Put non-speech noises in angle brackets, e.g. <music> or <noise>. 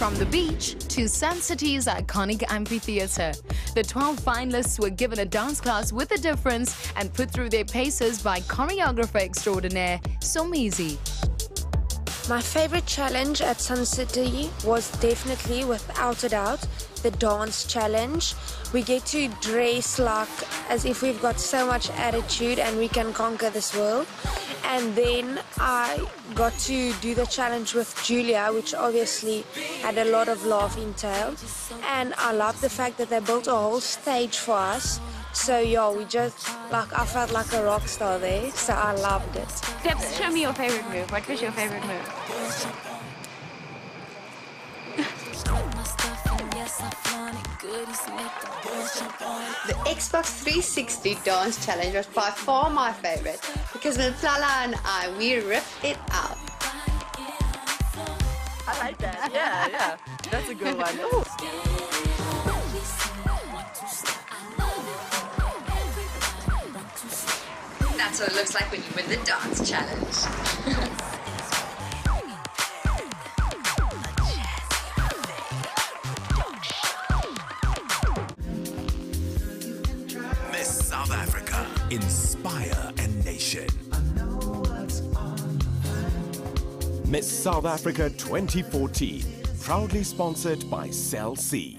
From the beach to Sun City's iconic amphitheatre, the 12 finalists were given a dance class with a difference and put through their paces by choreographer extraordinaire Somizi. My favorite challenge at Sun City was definitely, without a doubt, the dance challenge. We get to dress like as if we've got so much attitude and we can conquer this world. And then I got to do the challenge with Julia, which obviously had a lot of laughing tale. And I love the fact that they built a whole stage for us. So yeah, we just like I felt like a rock star there. So I loved it. Tips, show me your favorite move. What was your favorite move? The Xbox 360 dance challenge was by far my favorite because Lala and I, we ripped it out. I like that. Yeah, yeah. That's a good one. Ooh. That's what it looks like when you win the dance challenge. <laughs> South Africa. Inspire a nation. Miss South Africa 2014. Proudly sponsored by Cell C.